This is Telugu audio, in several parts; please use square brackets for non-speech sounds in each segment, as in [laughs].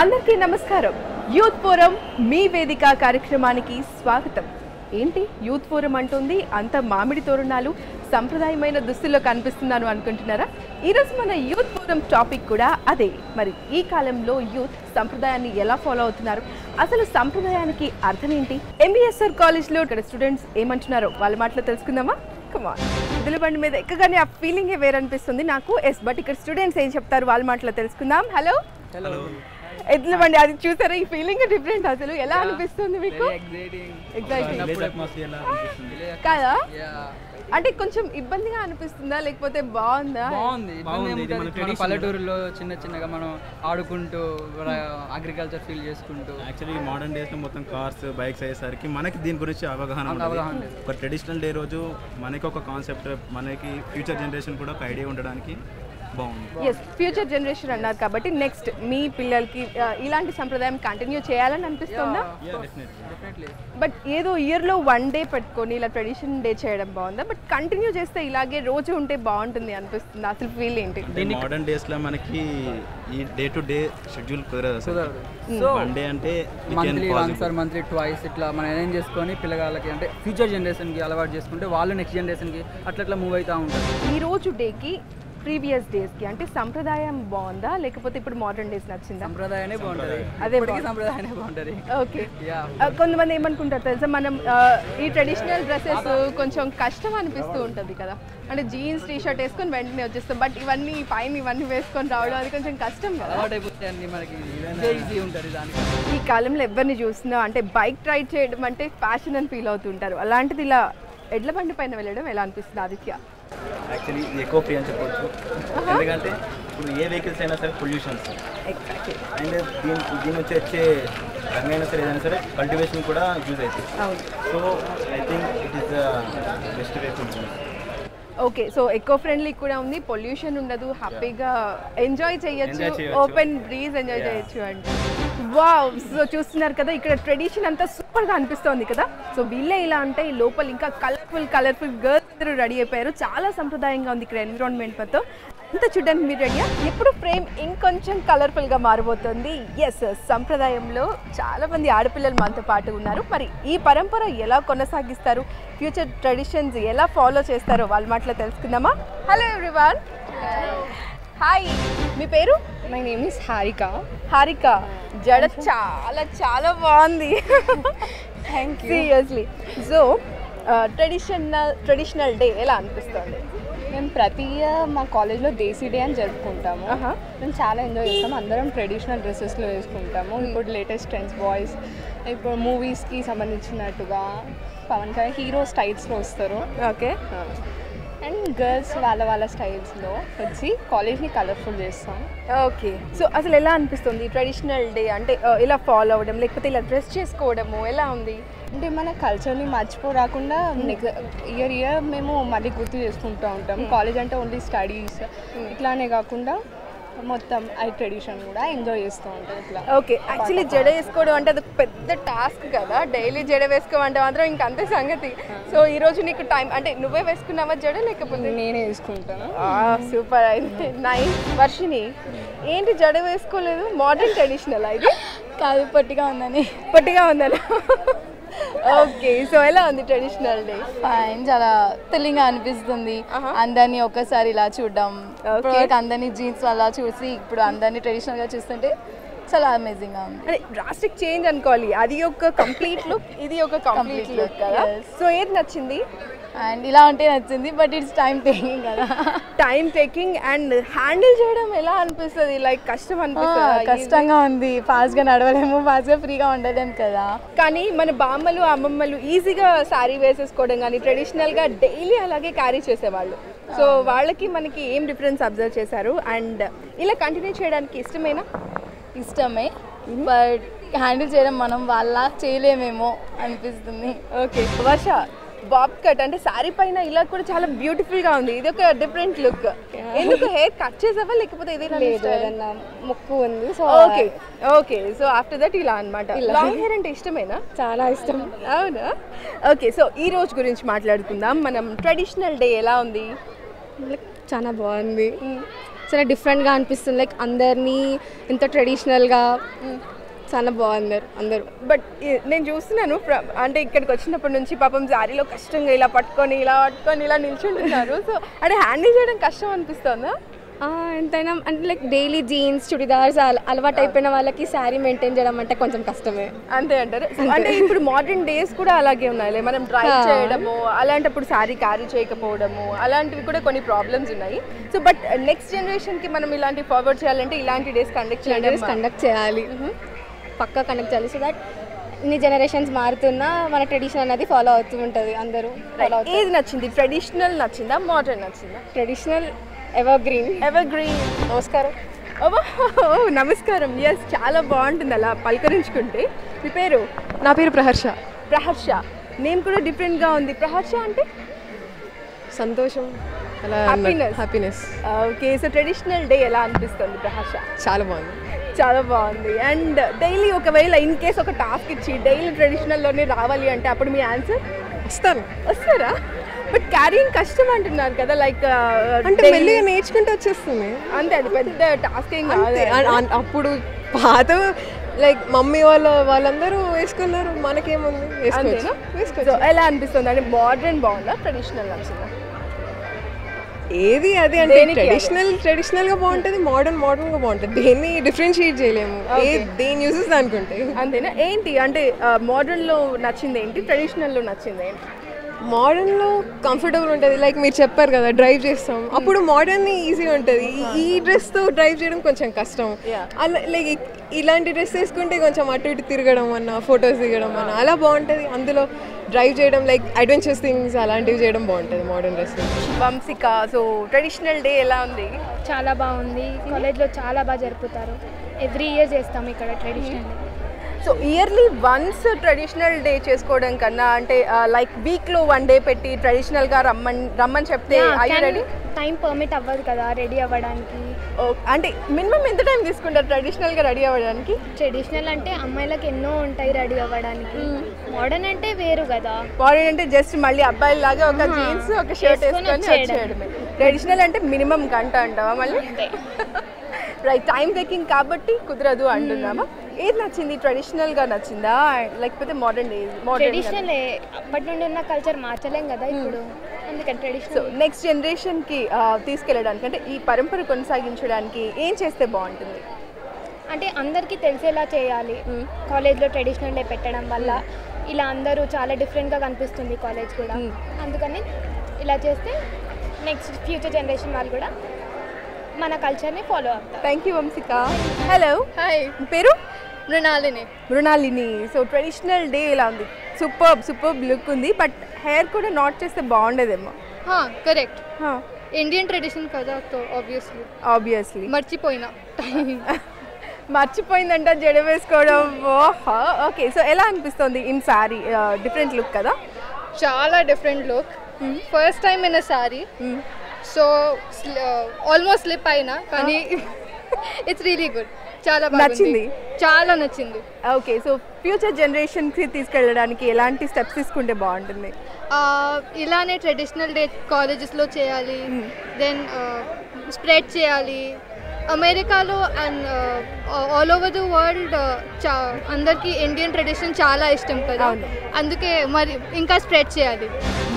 అందరికీ నమస్కారం. యూత్ ఫోరం మీ వేదిక కార్యక్రమానికి స్వాగతం. ఏంటి? యూత్ ఫోరం అంటుంది అంత మామిడి తోరణాలు సంప్రదాయమైన దుస్తుల్లో కనిపిస్తున్నాను అనుకుంటున్నారా? ఈరోజు మన యూత్ ఫోరం టాపిక్ కూడా అదే. మరి ఈ కాలంలో యూత్ సంప్రదాయాన్ని ఎలా ఫాలో అవుతున్నారు? అసలు సంప్రదాయానికి అర్థం ఏంటి? ఎంబీఎస్ఆర్ కాలేజ్లో ఇక్కడ స్టూడెంట్స్ ఏమంటున్నారో వాళ్ళ మాటలో తెలుసుకుందామా? కమాన్ ఇదిల బండి మీద ఎక్కగానే ఆ ఫీలింగే వేరనిపిస్తుంది నాకు. ఎస్ బట్ ఇక్కడ స్టూడెంట్స్ ఏం చెప్తారు వాళ్ళ మాటలో తెలుసుకుందాం. హలో హలో ఎద్దుల బండి అది చూసారా? ఈ ఫీలింగ్ డిఫరెంట్ అసలు. ఎలా అనిపిస్తుంది మీకు? కాదా? అంటే కొంచెం ఇబ్బందిగా అనిపిస్తుందా? లేకపోతే బాగుందా? బాగుంది. పల్లెటూరులో చిన్న చిన్నగా మనం ఆడుకుంటూ అగ్రికల్చర్ ఫీల్ చేసుకుంటూ. యాక్చువల్లీ మోడర్న్ డేస్లో మొత్తం కార్స్ బైక్స్ అయ్యేసరికి మనకి దీని గురించి అవగాహన. ఒక ట్రెడిషనల్ డే రోజు మనకి ఒక కాన్సెప్ట్ మనకి ఫ్యూచర్ జనరేషన్ కూడా ఒక ఐడియా ఉండడానికి ఎస్ ఫ్యూచర్ జనరేషన్ అన్నారు కాబట్టి నెక్స్ట్ మీ పిల్లలకి ఇలాంటి సంప్రదాయం కంటిన్యూ చేయాలని అనిపిస్తుందా? బట్ ఏదో ఇయర్లో వన్ డే పెట్టుకొని ఇలా ట్రెడిషన్ డే చేయడం బాగుందా? బట్ కంటిన్యూ చేస్తే ఇలాగే రోజు ఉంటే బాగుంటుంది అనిపిస్తుంది? అసలు ఫీల్ ఏంటి? మోడర్న్ డేస్లో మనకి ఈ డే టు డే షెడ్యూల్ కుదరదు సో వన్ డే అంటే monthly once or monthly twice ఇట్లా మనం అరేంజ్ చేసుకొని పిల్లగాళ్ళకి అంటే ఫ్యూచర్ జనరేషన్కి అలవాటు చేసుకుంటే వాళ్ళు నెక్స్ట్ జనరేషన్కి అట్లా అట్లా మూవ్ అవుతూ ఉంటారు. ఈ రోజు డేకి ప్రీవియస్ డేస్కి అంటే సంప్రదాయం బాగుందా? లేకపోతే ఇప్పుడు మోడర్న్ డేస్ నచ్చిందా? సంప్రదాయనే బాగుంటుంది. అదే సంప్రదాయమే బాగుంటుంది. ఓకే. యా కొంతమంది ఏమనుకుంటారు తెలుసా? మనం ఈ ట్రెడిషనల్ డ్రెస్సెస్ కొంచెం కష్టం అనిపిస్తూ ఉంటుంది కదా. అంటే జీన్స్ టీ షర్ట్ వేసుకొని వెంటనే వచ్చేస్తాం. బట్ ఇవన్నీ పైన ఇవన్నీ వేసుకొని రావడం అది కొంచెం కష్టం కదా. ఈ కాలంలో ఎవరిని చూసినా అంటే బైక్ రైడ్ చేయడం అంటే ఫ్యాషన్ అని ఫీల్ అవుతుంటారు. అలాంటిది ఇలా ఎడ్ల బండి పైన వెళ్ళడం ఎలా అనిపిస్తుంది ఆదిత్య? యాక్చువల్లీ ఇది ఎక్కువ ఫ్రీ అని చెప్పొచ్చు. ఎందుకంటే ఇప్పుడు ఏ వెహికల్స్ అయినా సరే పొల్యూషన్స్ అండ్ దీని దీని నుంచి వచ్చే రంగైనా సరే ఏదైనా సరే కల్టివేషన్ కూడా యూజ్ అవుతుంది. So I think it is the best way okay so eco friendly కూడా ఉంది పొల్యూషన్ ఉండదు హ్యాపీగా ఎంజాయ్ చేయొచ్చు. ఓపెన్ బ్రీజ్ ఎంజాయ్ చేయొచ్చు అంటే వావ్ సో చూస్తున్నారు కదా ఇక్కడ ట్రెడిషన్ అంతా సూపర్గా అనిపిస్తోంది కదా. సో వీళ్ళే ఇలా అంటే ఈ లోపల ఇంకా కలర్ఫుల్ కలర్ఫుల్ గర్ల్స్ అందరూ రెడీ అయిపోయారు. చాలా సంప్రదాయంగా ఉంది ఇక్కడ ఎన్విరాన్మెంట్ మొత్తం అంతా చూడడానికి మీరు రెడీయా ఎప్పుడు ఫ్రేమ్ ఇంకొంచెం కలర్ఫుల్గా మారిపోతుంది ఎస్ సంప్రదాయంలో చాలా మంది ఆడపిల్లలు మనతో పాటు ఉన్నారు. మరి ఈ పరంపర ఎలా కొనసాగిస్తారు? ఫ్యూచర్ ట్రెడిషన్స్ ఎలా ఫాలో చేస్తారో వాళ్ళ మాటలో తెలుసుకుందామా? హలో ఎవ్రీవన్ హాయ్ మీ పేరు? My name is Harika Harika జడ చాలా చాలా బాగుంది. Thank you seriously so traditional traditional day ఎలా అనిపిస్తుంది? మేము ప్రతి ఇయర్ మా కాలేజ్లో దేశీ డే అని జరుపుకుంటాము. మేము చాలా ఎంజాయ్ చేస్తాం. అందరం ట్రెడిషనల్ డ్రెస్సెస్లో వేసుకుంటాము. ఇప్పుడు లేటెస్ట్ ట్రెండ్స్ బాయ్స్ ఇప్పుడు మూవీస్కి సంబంధించినట్టుగా పవన్ కళ్యాణ్ హీరో స్టైల్స్లో వస్తారు. ఓకే. అండ్ గర్ల్స్ వాళ్ళ వాళ్ళ స్టైల్స్లో వచ్చి కాలేజ్ని కలర్ఫుల్ చేస్తాం. ఓకే. సో అసలు ఎలా అనిపిస్తుంది ట్రెడిషనల్ డే అంటే ఇలా ఫాలో అవ్వడం లేకపోతే ఇలా డ్రెస్ చేసుకోవడము ఎలా ఉంది? అంటే మన కల్చర్ని మర్చిపోరాకుండా ఇయర్ ఇయర్ మేము మళ్ళీ గుర్తు చేసుకుంటూ ఉంటాం. కాలేజ్ అంటే ఓన్లీ స్టడీస్ ఇట్లానే కాకుండా మొత్తం ఐ ట్రెడిషన్ కూడా ఎంజాయ్ చేస్తూ ఉంటాం ఇట్లా. ఓకే యాక్చువల్లీ జడ వేసుకోవడం అంటే అది ఒక పెద్ద టాస్క్ కదా. డైలీ జడ వేసుకోమంటే మాత్రం ఇంక అంతే సంగతి. సో ఈ రోజు నీకు టైం అంటే నువ్వే వేసుకున్నావా జడ లేకపోతే? నేనే వేసుకుంటాను? సూపర్ అయితే. నైస్ వర్షిని ఏంటి జడ వేసుకోలేదు? మోడర్న్ ట్రెడిషనల్ ఇది? కాదు పొట్టిగా ఉందని. పొట్టిగా ఉందన్న ఓకే సో ఎలా ఉంది ట్రెడిషనల్ డే ఫైన్ చాలా థ్రిల్లింగ్ అనిపిస్తుంది. ఆహా. అందరినీ ఒక్కసారి ఇలా చూడడం. అందరినీ జీన్స్ అలా చూసి ఇప్పుడు అందరినీ ట్రెడిషనల్గా చూస్తుంటే చాలా అమేజింగ్గా ఉంది. అంటే డ్రాస్టిక్ చేంజ్ అనుకోవాలి. అది ఒక కంప్లీట్ లుక్ ఇది ఒక కంప్లీట్ లుక్ కదా. సో ఏది నచ్చింది? అండ్ ఇలా ఉంటే నచ్చింది బట్ ఇట్స్ టైం టేకింగ్ కదా. టైం టేకింగ్ అండ్ హ్యాండిల్ చేయడం ఎలా అనిపిస్తుంది? లైక్ కష్టం అనిపిస్తుంది? కష్టంగా ఉంది. ఫాస్ట్గా నడవలేము ఫాస్ట్గా ఫ్రీగా ఉండలేము కదా. కానీ మన బామ్మలు అమ్మమ్మలు ఈజీగా శారీ వేసేసుకోవడం కానీ ట్రెడిషనల్గా డైలీ అలాగే క్యారీ చేసేవాళ్ళు. సో వాళ్ళకి మనకి ఏం డిఫరెన్స్ అబ్జర్వ్ చేశారు? అండ్ ఇలా కంటిన్యూ చేయడానికి ఇష్టమేనా? ఇష్టమే బట్ హ్యాండిల్ చేయడం మనం వాళ్ళ చేయలేమేమో అనిపిస్తుంది. ఓకే వర్ష బాబ్ కట్ అంటే శారీ పైన ఇలా కూడా చాలా బ్యూటిఫుల్గా ఉంది. ఇది ఒక డిఫరెంట్ లుక్ ఎందుకు హెయిర్ కట్ చేసావా? లేకపోతే ఇది ముక్కు ఉంది so okay okay so after that ఇలా అన్నమాట. లాంగ్ హెయిర్ అంటే ఇష్టమేనా? చాలా ఇష్టం. అవునా? ఓకే సో ఈ రోజు గురించి మాట్లాడుకుందాం. మనం ట్రెడిషనల్ డే ఎలా ఉంది? చాలా బాగుంది. చూస్తేనే డిఫరెంట్గా అనిపిస్తుంది. లైక్ అందరినీ ఇంత ట్రెడిషనల్గా చాలా బాగున్నారు అందరూ. బట్ నేను చూస్తున్నాను అంటే ఇక్కడికి వచ్చినప్పటి నుంచి పాపం జారీలో కష్టంగా ఇలా పట్టుకొని ఇలా పట్టుకొని ఇలా నిల్చుంటున్నారు. సో అంటే హ్యాండిల్ చేయడం కష్టం అనిపిస్తుందా? ఎంతైనా అంటే లైక్ డైలీ జీన్స్ చుడిదార్స్ అలవాటు అయిపోయిన వాళ్ళకి శారీ మెయింటైన్ చేయడం అంటే కొంచెం కష్టమే. అంతే అంటారు. అంటే ఇప్పుడు మోడర్న్ డేస్ కూడా అలాగే ఉన్నాయి మనం డ్రైవ్ చేయడము అలాంటప్పుడు శారీ క్యారీ చేయకపోవడము అలాంటివి కూడా కొన్ని ప్రాబ్లమ్స్ ఉన్నాయి. సో బట్ నెక్స్ట్ జనరేషన్కి మనం ఇలాంటి ఫార్వర్డ్ చేయాలంటే ఇలాంటి డేస్ కండక్ట్ చేయడం కండక్ట్ చేయాలి. పక్కా కండక్ట్ చేయాలి. సో దట్ ఇన్ని జనరేషన్స్ మారుతున్నా మన ట్రెడిషన్ అనేది ఫాలో అవుతూ ఉంటుంది అందరూ. ఫాలో అవుతారు. ఏది నచ్చింది? ట్రెడిషనల్ నచ్చిందా? మోడర్న్ నచ్చిందా? Traditional ever green ever green నమస్కారం నమస్కారం. ఎస్ చాలా బాగుంటుంది అలా పలకరించుకుంటే. మీ పేరు? నా పేరు ప్రహర్ష. ప్రహర్ష. నేమ్ కూడా డిఫరెంట్గా ఉంది. ప్రహర్ష అంటే? సంతోషం. అలా Happiness. Happiness okay so traditional day ఎలా అనిపిస్తుంది ప్రహర్ష? చాలా బాగుంది. చాలా బాగుంది. అండ్ డైలీ ఒకవేళ ఇన్ కేస్ ఒక టాస్క్ ఇచ్చి డైలీ ట్రెడిషనల్లోనే రావాలి అంటే అప్పుడు మీ ఆన్సర్ వస్తాను. వస్తారా? బట్ క్యారింగ్ కష్టం అంటున్నారు కదా లైక్ అంటే మెల్లిగా నేర్చుకుంటూ వచ్చేస్తుంది. అంతే అది పెద్ద టాస్క్ ఏం కాదు అప్పుడు పాత లైక్ మమ్మీ వాళ్ళ వాళ్ళందరూ వేసుకున్నారు మనకేముంది? వేసుకోవచ్చు. ఎలా అనిపిస్తుంది? అంటే మోడర్న్ బాగుందా ట్రెడిషనల్ నచ్చిందా ఏది అది అంటే? ట్రెడిషనల్ ట్రెడిషనల్గా బాగుంటుంది మోడర్న్ మోడర్న్గా బాగుంటుంది. దేన్ని డిఫరెన్షియేట్ చేయలేము. ఏ దేని యూసెస్ అనుకుంటే అంతేనా? ఏంటి? అంటే మోడర్న్లో నచ్చింది ఏంటి? ట్రెడిషనల్లో నచ్చింది ఏంటి? మోడర్న్లో కంఫర్టబుల్ ఉంటుంది. లైక్ మీరు చెప్పారు కదా డ్రైవ్ చేస్తాం. అప్పుడు మోడర్న్ ఈజీ ఉంటుంది. ఈ డ్రెస్తో డ్రైవ్ చేయడం కొంచెం కష్టం. అలా లైక్ ఇలాంటి డ్రెస్ వేసుకుంటే కొంచెం అటు ఇటు తిరగడం అన్న ఫొటోస్ దిగడం అన్న అలా బాగుంటుంది. అందులో డ్రైవ్ చేయడం లైక్ అడ్వెంచర్స్ థింగ్స్ అలాంటివి చేయడం బాగుంటుంది modern dress. Vamshika so traditional day ఎలా ఉంది? చాలా బాగుంది. కాలేజ్లో చాలా బాగా జరుపుతారు. ఎవ్రీ ఇయర్ చేస్తాం ఇక్కడ traditional so yearly once traditional day చేసుకోవడం కన్నా అంటే లైక్ వీక్లో వన్ డే పెట్టి ట్రెడిషనల్గా రమ్మని రమ్మని చెప్తే రెడీ టైం పర్మిట్ అవ్వదు కదా రెడీ అవ్వడానికి. అంటే మినిమం ఎంత టైం తీసుకుంటారు ట్రెడిషనల్గా రెడీ అవ్వడానికి? ట్రెడిషనల్ అంటే అమ్మాయిలకు ఎన్నో ఉంటాయి రెడీ అవ్వడానికి. మోడర్న్ అంటే వేరు కదా. మోడర్న్ అంటే జస్ట్ మళ్ళీ అబ్బాయిల లాగా ఒక జీన్స్ ఒక షర్ట్ వేసుకొని వేసుకొని వచ్చేయడం. వచ్చేయడమే. ట్రెడిషనల్ అంటే మినిమం గంట అంటావా మళ్ళీ? [laughs] రైట్ టైం టేకింగ్ కాబట్టి కుదరదు అంటున్నామా. ఏది నచ్చింది? ట్రెడిషనల్గా నచ్చిందా? లేకపోతే మోడర్న్ డే ట్రెడిషనల్ అప్పటి నుండి ఉన్న కల్చర్ మార్చలేం కదా ఇప్పుడు. అందుకని సో ట్రెడిషనల్ నెక్స్ట్ జనరేషన్కి తీసుకెళ్ళడానికి అంటే ఈ పరంపర కొనసాగించడానికి ఏం చేస్తే బాగుంటుంది? అంటే అందరికీ తెలిసేలా చేయాలి. కాలేజ్లో ట్రెడిషనల్ డే పెట్టడం వల్ల ఇలా అందరూ చాలా డిఫరెంట్గా కనిపిస్తుంది కాలేజ్ కూడా. అందుకని ఇలా చేస్తే నెక్స్ట్ ఫ్యూచర్ జనరేషన్ వాళ్ళు కూడా మన కల్చర్ని ఫాలో అవుతారు thank you Vamshika hello hi పేరు? Mrunalini. Mrunalini. So traditional day ఇలా ఉంది. సూపర్ సూపర్ లుక్ ఉంది బట్ హెయిర్ కూడా నాట్ చేస్తే బాగుండేదేమో. కరెక్ట్ ఇండియన్ ట్రెడిషన్ కదా ఆబ్వియస్లీ ఆబ్వియస్లీ మర్చిపోయినా. [laughs] మర్చిపోయిందంట జడ వేసుకోవడం. ఓకే సో ఎలా అనిపిస్తుంది ఇన్ సారీ డిఫరెంట్ లుక్ కదా? చాలా different look first time in sorry so almost slip అయినా కానీ ఇట్స్ రియలీ గుడ్ చాలా నచ్చింది? చాలా నచ్చింది. ఓకే సో ఫ్యూచర్ జనరేషన్కి తీసుకెళ్ళడానికి ఎలాంటి స్టెప్స్ తీసుకుంటే బాగుంటుంది? ఇలానే ట్రెడిషనల్ డే కాలేజెస్లో చేయాలి దెన్ స్ప్రెడ్ చేయాలి అమెరికాలో and all over the world చా అందరికీ ఇండియన్ ట్రెడిషన్ చాలా ఇష్టం కదా. అందుకే మరి ఇంకా స్ప్రెడ్ చేయాలి.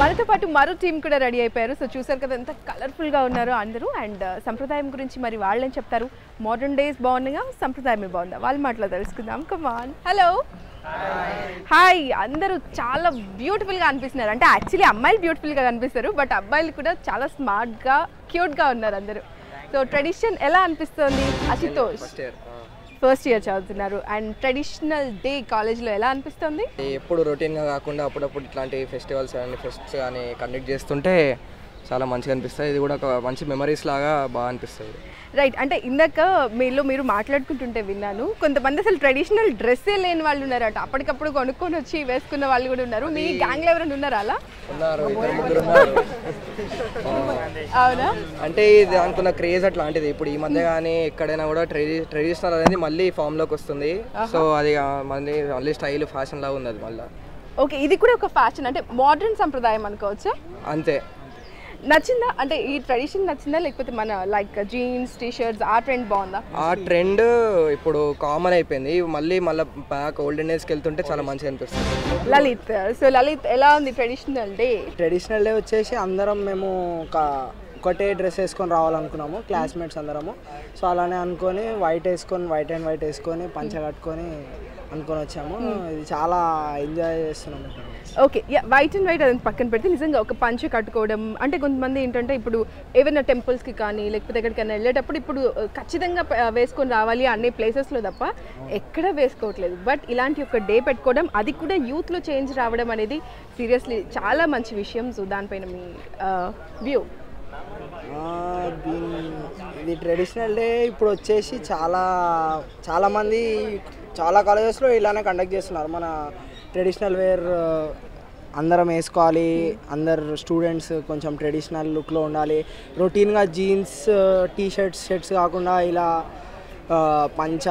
మనతో పాటు మరో టీం కూడా రెడీ అయిపోయారు. సో చూసారు కదా ఎంత కలర్ఫుల్గా ఉన్నారో అందరూ. అండ్ సంప్రదాయం గురించి మరి వాళ్ళేం చెప్తారు? మోడర్న్ డేస్ బాగున్నాయా? సంప్రదాయమే బాగుందా? వాళ్ళ మాటలో తెలుసుకుందాం. కమాన్ హలో హాయ్ అందరూ చాలా బ్యూటిఫుల్గా అనిపిస్తున్నారు. అంటే యాక్చువల్లీ అమ్మాయిలు బ్యూటిఫుల్గా కనిపిస్తారు బట్ అబ్బాయిలు కూడా చాలా స్మార్ట్గా క్యూట్గా ఉన్నారు అందరూ. సో ట్రెడిషన్ ఎలా అనిపిస్తుంది? అశుతోష్. ఫస్ట్ ఇయర్ చదువుతున్నారు. అండ్ ట్రెడిషనల్ డే కాలేజ్లో ఎలా అనిపిస్తుంది? ఎప్పుడు రొటీన్గా కాకుండా అప్పుడప్పుడు ఇట్లాంటి ఫెస్టివల్స్ కానీ ఫెస్ట్స్ కానీ కండక్ట్ చేస్తుంటే చాలా మంచిగా అనిపిస్తాయి. ఇది కూడా ఒక మంచి మెమరీస్ లాగా బాగా అనిపిస్తుంది. రైట్ అంటే ఇందాక మీలో మీరు మాట్లాడుకుంటుంటే విన్నాను. కొంతమంది అసలు ట్రెడిషనల్ డ్రెస్సే లేని వాళ్ళు ఉన్నారట. అప్పటికప్పుడు కొనుక్కొని వచ్చి వేసుకున్న వాళ్ళు కూడా ఉన్నారు. మీ గ్యాంగ్లో ఎవరైనా ఉన్నారా అలా? అవునా? అంటే ఇది అనుకున్న క్రేజ్ అట్లాంటిది. ఇప్పుడు ఈ మధ్య కానీ ఎక్కడైనా కూడా ట్రెడి ట్రెడిషనల్ అనేది మళ్ళీ ఫామ్లోకి వస్తుంది. సో అది మళ్ళీ మళ్ళీ స్టైల్ ఫ్యాషన్ లాగా ఉంది అది మళ్ళీ. ఓకే ఇది కూడా ఒక ఫ్యాషన్ అంటే మోడర్న్ సంప్రదాయం అనుకోవచ్చా? అంతే. నచ్చిందా? అంటే ఈ ట్రెడిషన్ నచ్చిందా? లేకపోతే మన లైక్ జీన్స్ టీ షర్ట్స్ ఆ ట్రెండ్ బాగుందా? ఆ ట్రెండ్ ఇప్పుడు కామన్ అయిపోయింది. మళ్ళీ మళ్ళీ బ్యాక్ ఓల్డెన్ డేస్కి వెళ్తుంటే చాలా మంచిగా అనిపిస్తుంది. లలిత్. సో లలిత్ ఎలా ఉంది ట్రెడిషనల్ డే ట్రెడిషనల్ డే వచ్చేసి అందరం మేము ఒక ఒకటే డ్రెస్ వేసుకొని రావాలనుకున్నాము క్లాస్మేట్స్ అందరము. సో అలానే అనుకొని వైట్ వేసుకొని వైట్ అండ్ వైట్ వేసుకొని పంచ కట్టుకొని అనుకొని వచ్చాము. ఇది చాలా ఎంజాయ్ చేస్తున్నాం okay yeah white and white అదంతా పక్కన పెడితే నిజంగా ఒక పంచ కట్టుకోవడం. అంటే కొంతమంది ఏంటంటే ఇప్పుడు ఏవైనా టెంపుల్స్కి కానీ లేకపోతే ఎక్కడికైనా వెళ్ళేటప్పుడు ఇప్పుడు ఖచ్చితంగా వేసుకొని రావాలి అనే ప్లేసెస్లో తప్ప ఎక్కడ వేసుకోవట్లేదు. బట్ ఇలాంటి ఒక డే పెట్టుకోవడం అది కూడా యూత్లో చేంజ్ రావడం అనేది సీరియస్లీ చాలా మంచి విషయం. సో దానిపైన మీ వ్యూ ఇది ట్రెడిషనల్ డే ఇప్పుడు వచ్చేసి చాలా చాలామంది చాలా కాలేజెస్లో ఇలానే కండక్ట్ చేస్తున్నారు. మన ట్రెడిషనల్ వేర్ అందరం వేసుకోవాలి అందరు స్టూడెంట్స్ కొంచెం ట్రెడిషనల్ లుక్లో ఉండాలి. రొటీన్గా జీన్స్ టీ షర్ట్స్ షర్ట్స్ కాకుండా ఇలా పంచ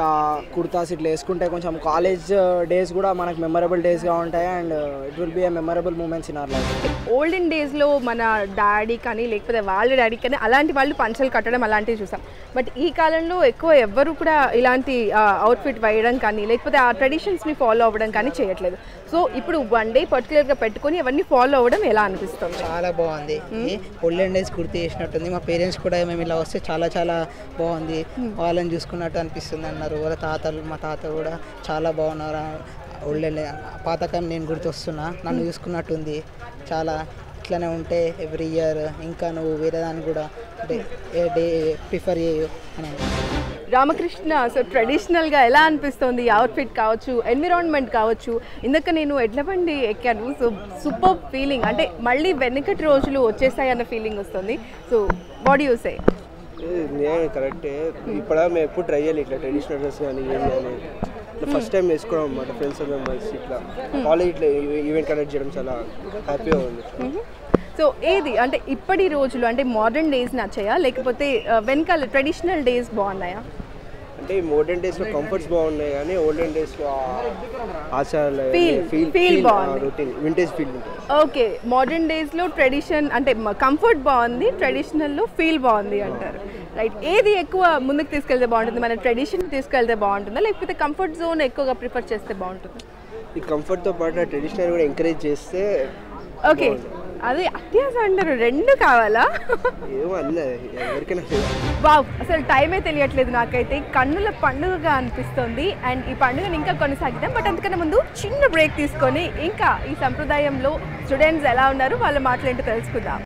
కుర్తాస్ ఇట్లా వేసుకుంటే కొంచెం కాలేజ్ డేస్ కూడా మనకు మెమరబుల్ డేస్గా ఉంటాయి. And it will be a memorable moments in our life olden డేస్లో మన డాడీ కానీ లేకపోతే వాళ్ళ డాడీ కానీ అలాంటి వాళ్ళు పంచలు కట్టడం అలాంటివి చూసాం. బట్ ఈ కాలంలో ఎక్కువ ఎవ్వరు కూడా ఇలాంటి అవుట్ఫిట్ వేయడం కానీ లేకపోతే ఆ ట్రెడిషన్స్ని ఫాలో అవ్వడం కానీ చేయట్లేదు. సో ఇప్పుడు వన్ డే పర్టికులర్గా పెట్టుకొని అవన్నీ ఫాలో అవ్వడం ఎలా అనిపిస్తుంది? చాలా బాగుంది. ఓల్డెన్ డేస్ గుర్తు చేసినట్టుంది మా పేరెంట్స్ కూడా మేము ఇలా వస్తే చాలా చాలా బాగుంది. వాళ్ళని చూసుకున్నట్టు అనిపిస్తుంది అన్నారు. వాళ్ళ తాతలు మా తాత కూడా చాలా బాగున్నారు. ఓల్డెన్ పాతకం నేను గుర్తొస్తున్నా. నన్ను చూసుకున్నట్టుంది. చాలా ఇట్లనే ఉంటే ఎవ్రీ ఇయర్ ఇంకా నువ్వు వేరే దాన్ని కూడా డే డే ప్రిఫర్ చేయు అని రామకృష్ణ సో ట్రెడిషనల్గా ఎలా అనిపిస్తుంది అవుట్ఫిట్ కావచ్చు ఎన్విరాన్మెంట్ కావచ్చు? ఇందాక నేను ఎడ్ల బండి ఎక్కాను సో సూపర్ ఫీలింగ్ అంటే మళ్ళీ వెనకటి రోజులు వచ్చేసాయి అన్న ఫీలింగ్ వస్తుంది. సో బాడీ యూసే నేను కరెక్టే ఇప్పుడు మేము ఎప్పుడు ట్రై చేయాలి ఇట్లా ట్రెడిషనల్ డ్రెస్ కానీ ఏం కానీ. ఫస్ట్ టైం వేసుకోవడం అన్నమాట ఫ్రెండ్స్ మెంబర్స్ ఇట్లా కాలేజ్ ఇట్లా ఈవెంట్ కండక్ట్ చేయడం చాలా హ్యాపీగా ఉంది. సో ఏది? అంటే ఇప్పటి రోజులు అంటే మోడర్న్ డేస్ నచ్చాయా? లేకపోతే ఆ, వెనకాల ట్రెడిషనల్ డేస్ బాగున్నాయా? అంటే మోడర్న్ డేస్లో కంఫర్ట్స్ బాగున్నాయి కానీ ఓల్డెన్ ఆచారాలు feel బాగుంది. రొటీన్ వింటేజ్ ఫీల్ ఉంటుంది. ఓకే మోడర్న్ డేస్లో ట్రెడిషన్ అంటే కంఫర్ట్ బాగుంది ట్రెడిషనల్లో ఫీల్ బాగుంది అంటారు. రైట్ ఏది ఎక్కువ ముందుకు తీసుకెళ్తే బాగుంటుంది? మన ట్రెడిషన్ తీసుకెళ్తే బాగుంటుందా? లేకపోతే కంఫర్ట్ జోన్ ఎక్కువగా ప్రిఫర్ చేస్తే బాగుంటుంది? ఈ కంఫర్ట్తో పాటు ట్రెడిషనల్ కూడా ఎంకరేజ్ చేస్తే ఓకే. అది అత్యాస అంటారు రెండు కావాలా? వావ్ అసలు టైమే తెలియట్లేదు నాకైతే. కన్నుల పండుగగా అనిపిస్తుంది. అండ్ ఈ పండుగను ఇంకా కొనసాగిద్దాం. బట్ అంతకన్నా ముందు చిన్న బ్రేక్ తీసుకొని ఇంకా ఈ సంప్రదాయంలో స్టూడెంట్స్ ఎలా ఉన్నారు వాళ్ళ మాటలేంటో తెలుసుకుందాం.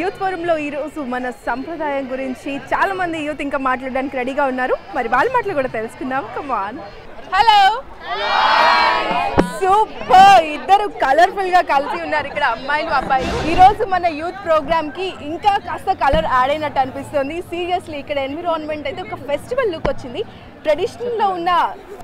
యూత్ ఫోరంలో ఈరోజు మన సంప్రదాయం గురించి చాలా మంది యూత్ ఇంకా మాట్లాడడానికి రెడీగా ఉన్నారు. మరి వాళ్ళ మాటలు కూడా తెలుసుకుందాం. కమాన్ హలో సూపర్ ఇద్దరు కలర్ఫుల్గా కలిసి ఉన్నారు ఇక్కడ అమ్మాయిలు అబ్బాయిలు. ఈ రోజు మన యూత్ ప్రోగ్రామ్కి ఇంకా కాస్త కలర్ యాడ్ అయినట్టు అనిపిస్తుంది. సీరియస్లీ ఇక్కడ ఎన్విరాన్మెంట్ అయితే ఒక ఫెస్టివల్ లుక్ వచ్చింది. ట్రెడిషనల్లో ఉన్న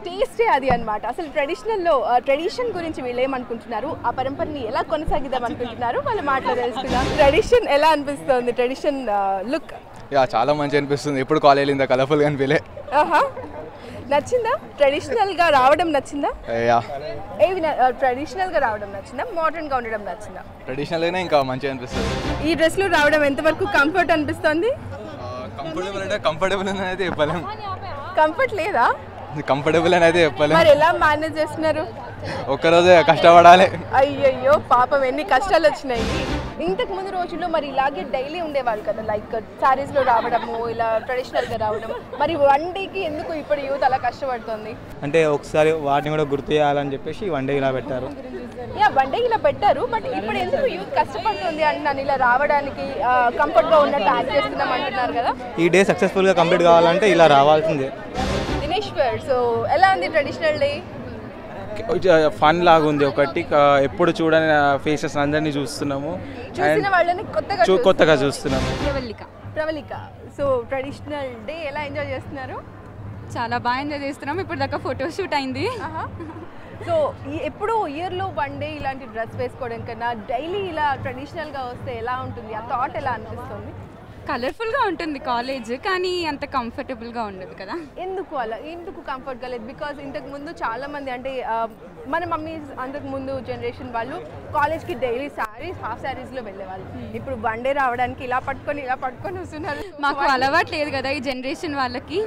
టేస్టే అది అన్నమాట. అసలు ట్రెడిషనల్లో ట్రెడిషన్ గురించి వీళ్ళు ఏమనుకుంటున్నారు? ఆ పరంపరని ఎలా కొనసాగిద్దాం అనుకుంటున్నారు? వాళ్ళ మాటలు తెలుసుకుందాం. ట్రెడిషన్ ఎలా అనిపిస్తుంది? Tradition look? యా చాలా మంచి అనిపిస్తుంది. ఎప్పుడు కాలేజ్ ఇంత కలర్ఫుల్గా అనిపించలే ఆహా. నచ్చిందా? ట్రెడిషనల్గా రావడం నచ్చిందా? యా. ఏవి ట్రెడిషనల్గా రావడం నచ్చిందా? మోడర్న్గా ఉండడం నచ్చిందా? ట్రెడిషనల్గానే ఇంకా మంచిగా అనిపిస్తుంది. ఈ డ్రెస్లో రావడం ఎంతవరకు కంఫర్ట్ అనిపిస్తుంది? కంఫర్టబుల్ అంటే కంఫర్టబుల్ అని అయితే చెప్పలేం. కంఫర్ట్ లేదా? కంఫర్టబుల్ అని అయితే చెప్పలేం. మరి ఎలా మేనేజ్ చేస్తున్నారు? ఒక్కరోజే కష్టపడాలి. అయ్యయ్యో పాపం ఎన్ని కష్టాలు వచ్చినాయి. ఇంతకు ముందు రోజుల్లో మరి ఇలాగే డైలీ ఉండేవాళ్ళు కదా లైక్ సారీస్లో రావడము ఇలా ట్రెడిషనల్గా రావడం మరి వన్ డేకి ఎందుకు ఇప్పుడు యూత్ అలా కష్టపడుతుంది? అంటే ఒకసారి వాటిని కూడా గుర్తు చేయాలని చెప్పేసి వన్ డే ఇలా పెట్టారు. యా వన్ డే ఇలా పెట్టారు బట్ ఇప్పుడు ఎందుకు యూత్ కష్టపడుతుంది అంటున్నాను ఇలా రావడానికి కంఫర్ట్గా ఉన్నట్టు యాక్ట్ చేస్తున్నాం అంటున్నారు కదా. ఈ డే సక్సెస్ఫుల్గా కంప్లీట్ కావాలంటే ఇలా రావాల్సిందే. దినేశ్వర్ సో ఎలా ఉంది ట్రెడిషనల్ డే ఫన్ లాగా ఉంది ఒకటి ఎప్పుడు చూడని ఫేసెస్ అందరినీ చూస్తున్నాము. చూసిన వాళ్ళని కొత్తగా చూ- కొత్తగా చూస్తున్నాము. Pravalika Pravalika so traditional day ఎలా ఎంజాయ్ చేస్తున్నారు? చాలా బాగా ఎంజాయ్ చేస్తున్నాం. ఇప్పుడు దాకా ఫోటో షూట్ అయింది. సో ఎప్పుడూ ఇయర్లో వన్ డే ఇలాంటి డ్రెస్ వేసుకోవడం కన్నా డైలీ ఇలా ట్రెడిషనల్గా వస్తే ఎలా ఉంటుంది? ఆ థాట్ ఎలా అనిపిస్తుంది? కలర్ఫుల్గా ఉంటుంది కాలేజ్ కానీ అంత కంఫర్టబుల్గా ఉండదు కదా. ఎందుకు అలా? ఎందుకు కంఫర్ట్గా లేదు? బికాజ్ ఇంతకు ముందు చాలా మంది అంటే మన మమ్మీ అంతకు ముందు జనరేషన్ వాళ్ళు కాలేజ్కి డైలీ శారీస్ హాఫ్ శారీస్లో వెళ్ళేవాళ్ళు. ఇప్పుడు వన్ డే రావడానికి ఇలా పట్టుకొని ఇలా పట్టుకొని వస్తున్నారు. మాకు అలవాటు లేదు కదా ఈ జనరేషన్ వాళ్ళకి.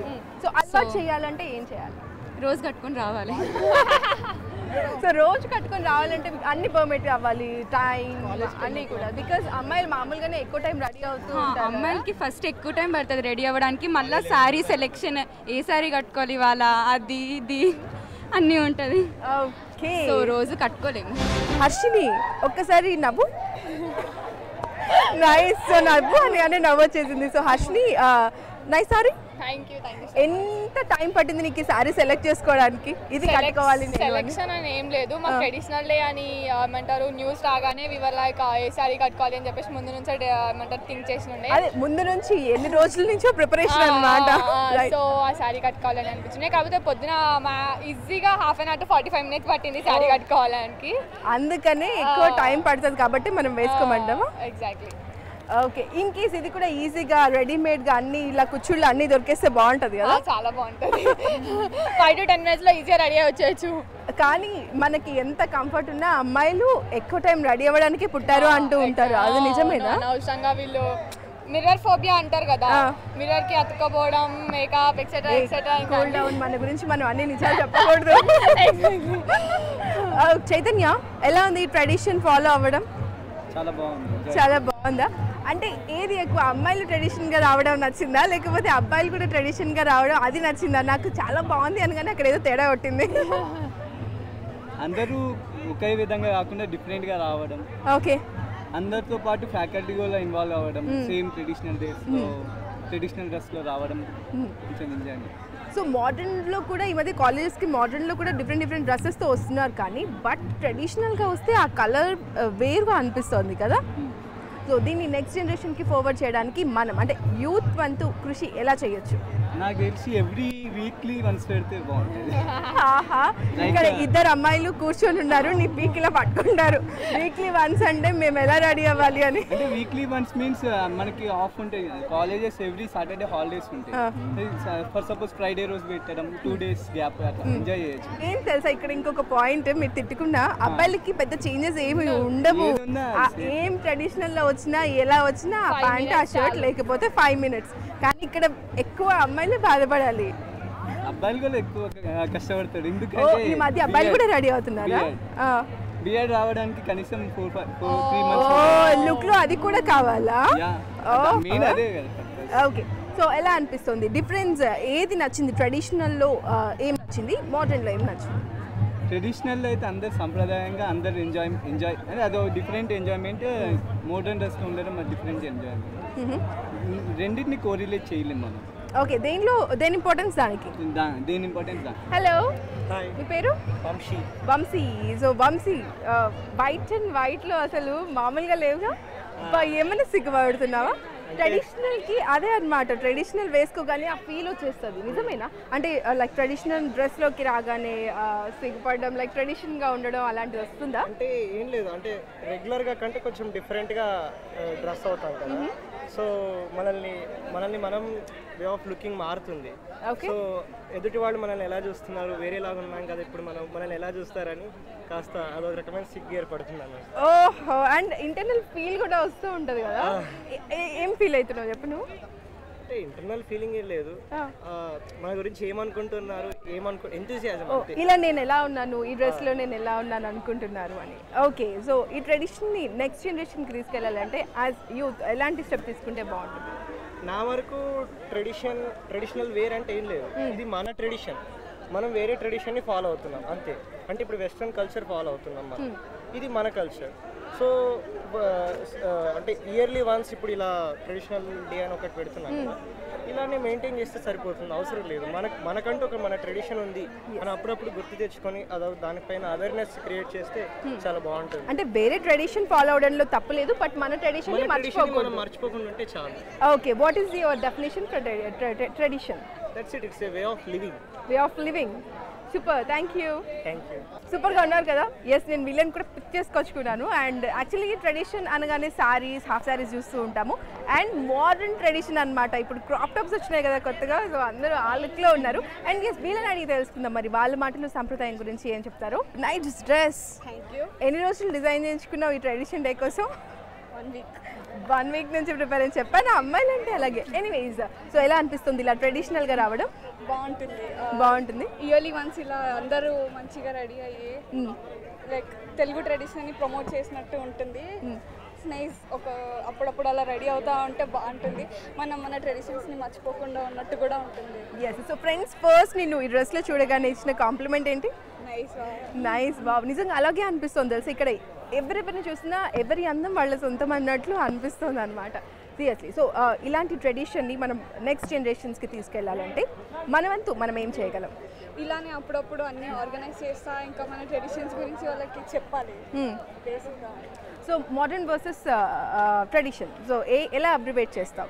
సో అలవాటు చేయాలంటే ఏం చేయాలి? రోజు కట్టుకొని రావాలి. [laughs] సో రోజు కట్టుకొని రావాలంటే అన్ని పర్మిట్ అవ్వాలి టైం అన్నీ కూడా. బికాజ్ అమ్మాయిలు మామూలుగానే ఎక్కువ టైం రెడీ అవుతూ అమ్మాయిలకి ఫస్ట్ ఎక్కువ టైం పడుతుంది రెడీ అవ్వడానికి. మళ్ళీ శారీ సెలెక్షన్ ఏ శారీ కట్టుకోవాలి వాళ్ళ అది ఇది అన్నీ ఉంటుంది. ఓకే సో రోజు కట్టుకోలేము. హర్షిని ఒక్కసారి నవ్వు. [laughs] నైస్ సో నవ్వు అని అని నవ్వు వచ్చేసింది. So Harshini nice sorry thank you thank you ఎంత టైం పట్టింది నీకు సారీ సెలెక్ట్ చేసుకోవడానికి? ఇది కట్టుకోవాలి. సెలెక్షన్ అని. ఏం లేదు. మా ట్రెడిషనల్ డే అని ఏమంటారు న్యూస్ రాగానే వివర్ లైక్ ఏ సారీ కట్టుకోవాలి అని చెప్పేసి ముందు నుంచి ఏమంటారు థింక్ చేసి ఉండే అదే ముందు నుంచి ఎన్ని రోజుల నుంచో ప్రిపరేషన్ అనమాట సో ఆ శారీ కట్టుకోవాలని అనిపించింది కాకపోతే పొద్దున మా ఈజీగా half an hour to forty five minutes పట్టింది శారీ కట్టుకోవడానికి అందుకనే ఎక్కువ టైం పడుతుంది కాబట్టి మనం వేసుకోమంటామా? ఎగ్జాక్ట్లీ ఓకే ఇన్ కేస్ ఇది కూడా ఈజీగా రెడీమేడ్గా అన్ని ఇలా కుచ్చుళ్ళు అన్ని దొరికేస్తే బాగుంటది కదా? చాలా బాగుంటుంది. ఫైవ్ టు టెన్ మినిట్స్లో ఈజీగా రెడీ వచ్చేయచ్చు. కానీ మనకి ఎంత కంఫర్ట్ ఉన్నా అమ్మాయిలు ఎక్కువ టైం రెడీ అవ్వడానికి పుట్టారు అంటూ ఉంటారు. అది నిజమేనా? అనవసరంగా వీళ్ళు మిర్రర్ ఫోబియా అంటారు కదా. మిర్రర్కి అతుక్కపోవడం makeup etcetera etcetera cool down మన గురించి మనం అన్ని నిజాలు చెప్పకూడదు. [laughs] చైతన్య ఎలా ఉంది ట్రెడిషన్ ఫాలో అవ్వడం? చాలా బాగుంది. చాలా బాగుందా? అంటే ఏది ఎక్కువ అమ్మాయిలు ట్రెడిషన్గా రావడం నచ్చిందా? లేకపోతే అబ్బాయిలు కూడా ట్రెడిషన్గా రావడం అది నచ్చిందా? నాకు చాలా బాగుంది అనగానే అక్కడ ఏదో తేడా కొట్టింది. [laughs] అందరూ ఒకే విధంగా కాకుండా డిఫరెంట్గా రావడం. ఓకే. అందరితో పాటు ఫ్యాకల్టీ కూడా ఇన్వాల్వ్ అవ్వడం. సేమ్ ట్రెడిషనల్ డేస్లో ట్రెడిషనల్ డ్రెస్లో రావడం. కొంచెం ఎంజాయ్ సో మోడర్న్లో కూడా ఈ మధ్య కాలేజెస్కి మోడర్న్లో కూడా డిఫరెంట్ డిఫరెంట్ డ్రెస్సెస్తో వస్తున్నారు కానీ బట్ ట్రెడిషనల్గా వస్తే ఆ కలర్ వేరుగా అనిపిస్తుంది కదా? సో దీన్ని నెక్స్ట్ జనరేషన్కి ఫార్వర్డ్ చేయడానికి మనం అంటే యూత్ వంతు కృషి ఎలా చేయొచ్చు? నాకు తెలిసి ఎవ్రీ వీక్లీ వన్స్ పెడితే బాగుంటుంది. ఇక్కడ ఇద్దరు అమ్మాయిలు కూర్చొని ఉన్నారు నీ పీక్ ఇలా పట్టుకుంటారు. వీక్లీ వన్స్ అంటే మేము ఎలా రెడీ అవ్వాలి అని. అంటే వీక్లీ వన్స్ మీన్స్ మనకి ఆఫ్ ఉంటాయి కాలేజెస్ ఎవ్రీ సాటర్డే హాలిడేస్. ఉంటాయి. ఫర్ సపోజ్ ఫ్రైడే రోజు పెట్టడం టూ డేస్ గ్యాప్ అట్లా Hmm. ఎంజాయ్ చేయొచ్చు. ఏం తెలుసా ఇక్కడ ఇంకొక పాయింట్ మీరు తిట్టుకున్నా అబ్బాయిలకి పెద్ద చేంజెస్ ఏమి ఉండవు. ఏదున్నా ఆ ఏం ట్రెడిషనల్లో వచ్చినా ఎలా వచ్చినా ఆ ప్యాంట్ ఆ షర్ట్. లేకపోతే ఫైవ్ మినిట్స్ కానీ ఇక్కడ ఎక్కువ అమ్మాయిలే బాధపడాలి. అబ్బాయిలు కూడా ఎక్కువ క- కష్టపడతారు. ఓ ఎందుకంటే ఈ మధ్య అబ్బాయిలు కూడా రెడీ అవుతున్నారా. బిఎడ్ రావడానికి కనీసం ఫోర్ ఫోర్ త్రీ ఓ మంత్స్ లుక్లో అది కూడా కావాలా? మెయిన్ అదే ఓకే. సో ఎలా అనిపిస్తుంది? డిఫరెన్స్ ఏది నచ్చింది? ట్రెడిషనల్లో ఆ, ఏం నచ్చింది? మోడర్న్లో ఏం నచ్చింది? ట్రెడిషనల్ అయితే అందరు సంప్రదాయంగా అందరు ఎంజాయ్ ఎంజాయ్ అంటే అదో డిఫరెంట్ ఎంజాయ్మెంట్ మోడర్న్ డ్రెస్లో ఉండడం అది డిఫరెంట్ ఎంజాయ్మెంట్ రెండింటిని కోరిలేట్ చేయలేము మనం. ఓకే దేనిలో దేని ఇంపార్టెన్స్ దానికి? దా దేని ఇంపార్టెన్స్ దా హలో మీ పేరు? Vamshi. Vamshi. So Vamshi white and వైట్లో అసలు మామూలుగా లేవుగా? ఏమైనా సిగ్గుపడుతున్నావా? ట్రెడిషనల్కి అదే అన్నమాట. ట్రెడిషనల్ వేసుకోగానే ఆ ఫీల్ వచ్చేస్తుంది. నిజమేనా? అంటే లైక్ ట్రెడిషనల్ డ్రెస్లోకి రాగానే ఆ, సిగ్గుపడడం లైక్ ట్రెడిషన్గా ఉండడం అలాంటిది వస్తుందా? అంటే ఏం లేదు. అంటే రెగ్యులర్గా కంటే కొంచెం డిఫరెంట్గా డ్రెస్ అవుతాం కదా. సో మనల్ని మనల్ని మనం వే ఆఫ్ లుకింగ్ మారుతుంది. సో ఎదుటి వాళ్ళు మనల్ని ఎలా చూస్తున్నారు? వేరేలాగా ఉన్నాం కదా ఇప్పుడు మనం మనల్ని ఎలా చూస్తారని కాస్త అదొక రకమైన సిగ్గు ఏర్పడుతుంది అన్నమాట. ఓహో అండ్ ఇంటర్నల్ ఫీల్ కూడా వస్తూ ఉంటది కదా? ఏ- ఫీల్ అవుతున్నావు? చెప్పు నువ్వు. అంటే ఇంటర్నల్ ఫీలింగ్ ఏం లేదు. మన గురించి ఏమనుకుంటున్నారు? ఏమనుకు ఎంతూసియాజం ఇలా నేను ఎలా ఉన్నాను? ఈ డ్రెస్లో నేను ఎలా ఉన్నాను అనుకుంటున్నారు అని. ఓకే సో ఈ ట్రెడిషన్ని నెక్స్ట్ జనరేషన్కి తీసుకెళ్ళాలంటే యాజ్ యూత్ ఎలాంటి స్టెప్ తీసుకుంటే బాగుంటుంది? నా వరకు ట్రెడిషన్ ట్రెడిషనల్ వేర్ అంటే ఏం లేదు. ఇది మన ట్రెడిషన్. మనం వేరే ట్రెడిషన్ని ఫాలో అవుతున్నాం అంతే. అంటే ఇప్పుడు వెస్ట్రన్ కల్చర్ ఫాలో అవుతున్నాం మనం. ఇది మన కల్చర్. సో అంటే ఇయర్లీ వన్స్ ఇప్పుడు ఇలా ట్రెడిషనల్ డే అని ఒకటి పెడుతున్నాం ఇలానే మెయింటైన్ చేస్తే సరిపోతుంది. అవసరం లేదు. మనకు మనకంటూ ఒక మన ట్రెడిషన్ ఉంది మనం అప్పుడప్పుడు గుర్తు తెచ్చుకొని అదో దానిపైన అవేర్నెస్ క్రియేట్ చేస్తే చాలా బాగుంటుంది. అంటే వేరే ట్రెడిషన్ ఫాలో అవడంలో తప్పు లేదు బట్ మన ట్రెడిషన్ మన మర్చిపోకుండా ఉంటే చాలు. Okay what is your definition for tradition that's it it's a way of living way of living super thank you thank you సూపర్గా ఉన్నారు కదా? ఎస్ నేను వీళ్ళని కూడా పిక్ చేసుకొచ్చుకున్నాను. అండ్ యాక్చువల్లీ ట్రెడిషన్ అనగానే సారీస్ హాఫ్ సారీస్ చూస్తూ ఉంటాము. అండ్ మోడర్న్ ట్రెడిషన్ అన్నమాట. ఇప్పుడు క్రాప్ టాప్స్ వచ్చినాయి కదా కొత్తగా సో అందరూ ఆ లుక్లో ఉన్నారు. అండ్ ఎస్ వీళ్ళని అడిగి తెలుసుకుందాం మరి. వాళ్ళ మాటలు సంప్రదాయం గురించి ఏం చెప్తారు? నైట్ డ్రెస్ ఎన్ని రోజులు డిజైన్ చేయించుకున్నావు ఈ ట్రెడిషన్ డే కోసం? వన్ వీక్ వన్ వీక్ నుంచి ప్రిపేర్ అని చెప్పాను. అమ్మాయిలు అంటే అలాగే. ఎనీవేస్ సో ఎలా అనిపిస్తుంది ఇలా ట్రెడిషనల్గా రావడం? బాగుంటుంది. బాగుంటుంది. ఇయర్లీ వన్స్ ఇలా అందరూ మంచిగా రెడీ అయ్యి లైక్ తెలుగు ట్రెడిషన్ని ప్రమోట్ చేసినట్టు ఉంటుంది. నైస్ ఒక అప్పుడప్పుడు అలా రెడీ అవుతా ఉంటే బాగుంటుంది. మనం మన ట్రెడిషన్స్ని మర్చిపోకుండా ఉన్నట్టు కూడా ఉంటుంది. ఎస్ సో ఫ్రెండ్స్ ఫస్ట్ నిన్ను ఈ డ్రెస్లో చూడగానే ఇచ్చిన కాంప్లిమెంట్ ఏంటి? నైస్ బాబు. నిజంగా అలాగే అనిపిస్తుంది తెలుసు? ఇక్కడ ఎవరెవరిని చూసినా ఎవరి అందం వాళ్ళ సొంతం అన్నట్లు అనిపిస్తుంది అనమాట సీరియస్లీ సో ఇలాంటి ట్రెడిషన్ని మనం నెక్స్ట్ జనరేషన్స్కి తీసుకెళ్ళాలంటే మనవంతు మనం ఏం చేయగలం? ఇలానే అప్పుడప్పుడు అన్నీ ఆర్గనైజ్ చేస్తా ఇంకా మన ట్రెడిషన్స్ గురించి వాళ్ళకి చెప్పాలి. So modern versus tradition so ఏ ఎలా అబ్రివేట్ చేస్తాం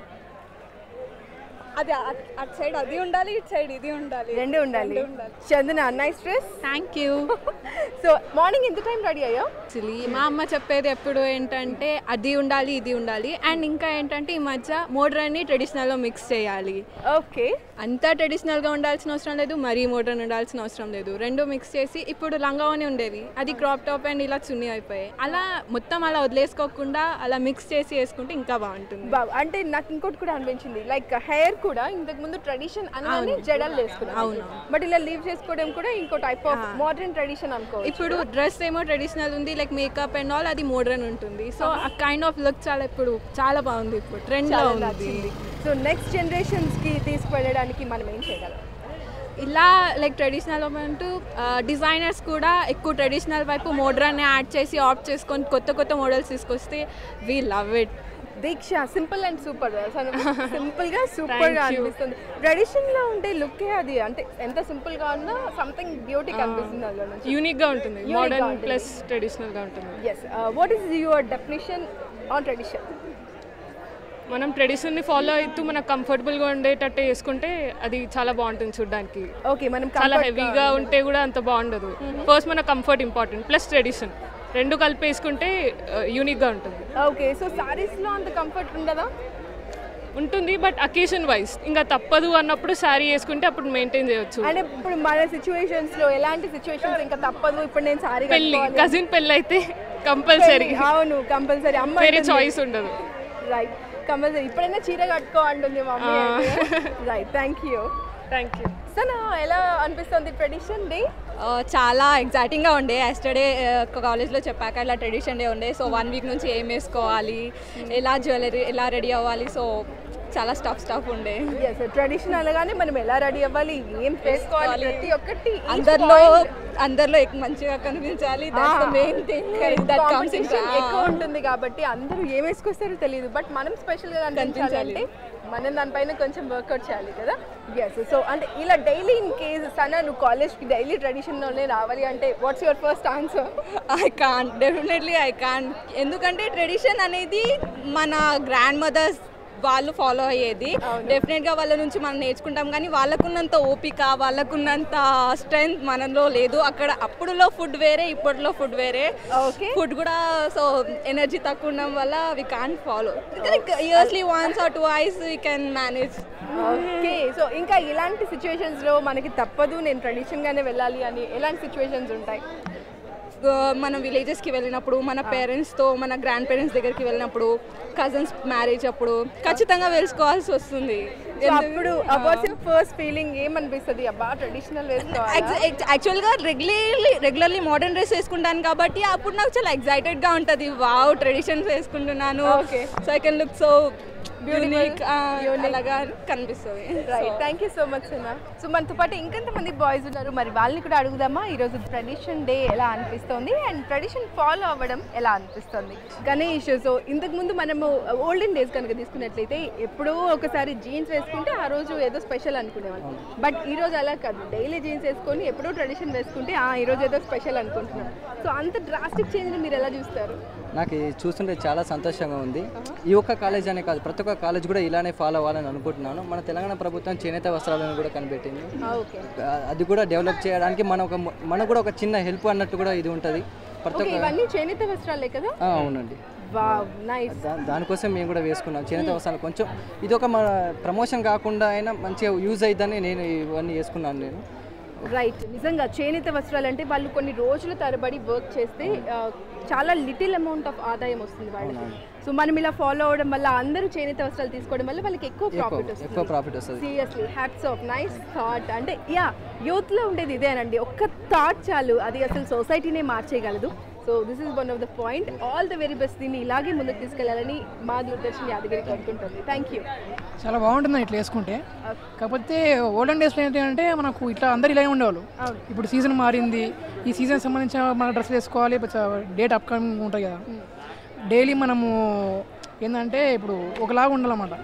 అది అట్- అటు సైడ్ అది ఉండాలి ఇటు సైడ్ ఇది ఉండాలి. రెండు ఉండాలి. Chandana nice dress thank you so morning ఎంత టైం రెడీ అయ్యా యాక్చువల్లీ మా అమ్మ చెప్పేది ఎప్పుడు ఏంటంటే అది ఉండాలి ఇది ఉండాలి. అండ్ ఇంకా ఏంటంటే ఈ మధ్య మోడ్రన్ని ట్రెడిషనల్లో మిక్స్ చేయాలి. ఓకే అంతా ట్రెడిషనల్గా ఉండాల్సిన అవసరం లేదు మరీ మోడ్రన్ ఉండాల్సిన అవసరం లేదు. రెండు మిక్స్ చేసి ఇప్పుడు లంగావని ఉండేవి అది క్రాప్ టాప్ అండ్ ఇలా చున్నీ అయిపోయాయి. అలా మొత్తం అలా వదిలేసుకోకుండా అలా మిక్స్ చేసి వేసుకుంటే ఇంకా బాగుంటుంది. అంటే నాకు ఇంకోటి కూడా అనిపించింది. లైక్ హెయిర్ కూడా ఇంతకు ముందు ట్రెడిషన్ అనగానే అవును. జడలు వేసుకున్నాం. అవును. బట్ ఇలా లీవ్ చేసుకోవడం కూడా ఇంకో టైప్ ఆఫ్ మోడర్న్ ట్రెడిషన్ అనుకో ఇప్పుడు డ్రెస్ ఏమో ట్రెడిషనల్ ఉంది లైక్ మేకప్ అండ్ ఆల్ అది మోడర్న్ ఉంటుంది. సో ఆ కైండ్ ఆఫ్ లుక్ చాలా ఇప్పుడు చాలా బాగుంది ఇప్పుడు ట్రెండ్ ఉంది. సో నెక్స్ట్ జనరేషన్స్కి తీసుకువెళ్ళడానికి మనం ఏం చేయగలం? ఇలా లైక్ ట్రెడిషనల్ అంటూ డిజైనర్స్ కూడా ఎక్కువ ట్రెడిషనల్ వైపు మోడ్రన్ యాడ్ చేసి ఆప్ట్ చేసుకొని కొత్త కొత్త మోడల్స్ తీసుకొస్తే we love it Deeksha simple and super. [laughs] సింపుల్గా సూపర్గా. అనిపిస్తుంది. ట్రెడిషన్లో ఉండే లుక్ అది. అంటే ఎంత సింపుల్గా ఉన్నా సంథింగ్ బ్యూటీ కనిపిస్తుంది అందులో నుంచి. యూనిక్గా ఉంటుంది. గా మోడర్న్. ప్లస్ ట్రెడిషనల్గా ఉంటుంది. Yes what is your definition on tradition మనం ట్రెడిషన్ని ఫాలో అవుతూ మనకు కంఫర్టబుల్గా ఉండేటట్టు వేసుకుంటే అది చాలా బాగుంటుంది చూడడానికి. ఓకే మనం చాలా గా హెవీగా. ఉంటే కూడా అంత బాగుండదు. ఫస్ట్ మన కంఫర్ట్ ఇంపార్టెంట్ ప్లస్ ట్రెడిషన్ రెండు కలిపి వేసుకుంటే యూనిక్గా ఉంటుంది. ఓకే సో సారీస్లో అంత కంఫర్ట్ ఉండదా? ఉంటుంది బట్ అకేషన్ వైజ్ ఇంకా తప్పదు అన్నప్పుడు శారీ వేసుకుంటే అప్పుడు మెయింటైన్ చేయొచ్చు. అంటే ఇప్పుడు మన సిచ్యువేషన్స్లో ఎలాంటి సిచ్యువేషన్స్ ఇంకా తప్పదు? ఇప్పుడు నేను సారీ పెళ్ళి కజిన్ పెళ్ళి అయితే కంపల్సరీ అవును కంపల్సరీ అమ్మ వేరే. చాయిస్ ఉండదు. రైట్ కంపల్సరీ ఇప్పుడైనా చీర కట్టుకో అంటుంది mummy right thank you thank you Sana ఎలా అనిపిస్తుంది? ట్రెడిషన్ డే చాలా ఎగ్జైటింగ్గా ఉండే. ఎస్టర్డే కాలేజ్లో చెప్పాక ఇలా ట్రెడిషన్ డే ఉండే. సో వన్ వీక్ నుంచి ఏం వేసుకోవాలి ఎలా జ్యువెలరీ ఎలా రెడీ అవ్వాలి. సో చాలా స్టఫ్ స్టఫ్ ఉండే. ఎస్ ట్రెడిషన్ అనగానే మనం ఎలా రెడీ అవ్వాలి ఏం వేసుకోవాలి ప్రతి ఒక్కటి అందరిలో. అందరిలో మంచిగా కనిపించాలి. మెయిన్ థింగ్ దట్ కాంపిటీషన్ ఎక్కువ ఉంటుంది కాబట్టి అందరూ ఏం వేసుకొస్తారో తెలియదు బట్ మనం స్పెషల్గా కనిపించాలంటే మనం దానిపైన కొంచెం వర్కౌట్ చేయాలి కదా. ఎస్ సో అంటే ఇలా డైలీ ఇన్ కేస్ సన నువ్వు కాలేజ్కి డైలీ ట్రెడిషన్లోనే రావాలి అంటే what's your first answer I can definitely I can ఎందుకంటే ట్రెడిషన్ అనేది మన గ్రాండ్ మదర్స్ వాళ్ళు ఫాలో అయ్యేది. డెఫినెట్గా వాళ్ళ నుంచి మనం నేర్చుకుంటాం. కానీ వాళ్ళకున్నంత ఓపిక వాళ్ళకున్నంత స్ట్రెంగ్త్ మనలో లేదు. అక్కడ అప్పుడులో ఫుడ్ వేరే ఇప్పటిలో ఫుడ్ వేరే. ఫుడ్ కూడా సో ఎనర్జీ తక్కువ ఉండడం వల్ల we can follow ఇయర్స్లీ once or twice we can manage okay so ఇంకా ఇలాంటి సిచ్యువేషన్స్లో మనకి తప్పదు నేను ట్రెడిషన్ గానే వెళ్ళాలి అని ఎలాంటి సిచ్యువేషన్స్ ఉంటాయి? మన విలేజెస్కి వెళ్ళినప్పుడు మన పేరెంట్స్తో మన గ్రాండ్ పేరెంట్స్ దగ్గరికి వెళ్ళినప్పుడు కజిన్స్ మ్యారేజ్ అప్పుడు ఖచ్చితంగా వేసుకోవాల్సి వస్తుంది. అప్పుడు ఫస్ట్ ఫీలింగ్ ఏమనిపిస్తుంది? అబ్బా ట్రెడిషనల్ యాక్చువల్గా రెగ్యులర్లీ రెగ్యులర్లీ మోడర్న్ డ్రెస్ వేసుకుంటాను కాబట్టి అప్పుడు నాకు చాలా ఎగ్జైటెడ్గా ఉంటుంది. వావ్ ట్రెడిషన్స్ వేసుకుంటున్నాను. So I can look so. Unique అలాగా కనిపిస్తుంది. Right thank you so much అన్న సో మనతో పాటు ఇంకెంతమంది బాయ్స్ ఉన్నారు? మరి వాళ్ళని కూడా అడుగుదామా? ఈరోజు ట్రెడిషన్ డే ఎలా అనిపిస్తుంది? అండ్ ట్రెడిషన్ ఫాలో అవ్వడం ఎలా అనిపిస్తుంది? గణేష్ సో ఇంతకు ముందు మనము ఓల్డెన్ డేస్ కనుక తీసుకున్నట్లయితే ఎప్పుడో ఒకసారి జీన్స్ వేసుకుంటే ఆ రోజు ఏదో స్పెషల్ అనుకునేవాళ్ళం. బట్ ఈ రోజు అలా కాదు. డైలీ జీన్స్ వేసుకొని ఎప్పుడో ట్రెడిషన్ వేసుకుంటే ఆ ఈ రోజు ఏదో స్పెషల్ అనుకుంటున్నాం. సో అంత డ్రాస్టిక్ చేంజ్ని మీరు ఎలా చూస్తారు? నాకు చూస్తుంటే చాలా సంతోషంగా ఉంది. ఈ ఒక్క కాలేజ్ అనే కాదు ప్రతి ఒక్క కాలేజ్ కూడా ఇలానే ఫాలో అవ్వాలని అనుకుంటున్నాను. మన తెలంగాణ ప్రభుత్వం చేనేత వస్త్రాలను కూడా కనిపెట్టింది. అది కూడా డెవలప్ చేయడానికి మన ఒక మనకు కూడా ఒక చిన్న హెల్ప్ అన్నట్టు కూడా ఇది ఉంటుంది. ప్రతి ఒక్క ఇవన్నీ చేనేత వస్త్రాలే కదా? అవునండి. దానికోసం మేము కూడా వేసుకున్నాం. చేనేత వస్త్రాలు కొంచెం ఇది ఒక మన ప్రమోషన్ కాకుండా అయినా మంచిగా యూజ్ అవుతుందని నేను ఇవన్నీ వేసుకున్నాను నేను. రైట్. నిజంగా చేనేత వస్త్రాలు అంటే వాళ్ళు కొన్ని రోజుల తరబడి వర్క్ చేస్తే చాలా లిటిల్ అమౌంట్ ఆఫ్ ఆదాయం వస్తుంది వాళ్ళకి. సో మనం ఇలా ఫాలో అవడం వల్ల అందరూ చేనేత వస్త్రాలు తీసుకోవడం వల్ల వాళ్ళకి ఎక్కువ ప్రాఫిట్ వస్తుంది. ఎక్కువ ప్రాఫిట్ వస్తుంది. Seriously hats off nice thought అంటే యా యూత్లో ఉండేది ఇదేనండి ఒక్క థాట్ చాలు. అది అసలు సొసైటీనే మార్చేయగలదు. So this is one of the point all the very best దీన్ని ఇలాగే ముందుకు తీసుకెళ్ళాలని మా దూరదర్శన్ యాదగిరి కోరుకుంటుంది. థ్యాంక్ యూ చాలా బాగుంటుంది ఇట్లా వేసుకుంటే. కాకపోతే ఓల్డెన్ డేస్లో ఏంటంటే మనకు ఇట్లా అందరు ఇలాగే ఉండేవాళ్ళు. ఇప్పుడు సీజన్ మారింది. ఈ సీజన్ సంబంధించిన మన డ్రెస్సులు వేసుకోవాలి డేట్ అప్కమింగ్ ఉంటాయి కదా. డైలీ మనము ఏంటంటే ఇప్పుడు ఒకలాగా ఉండాలన్నమాట.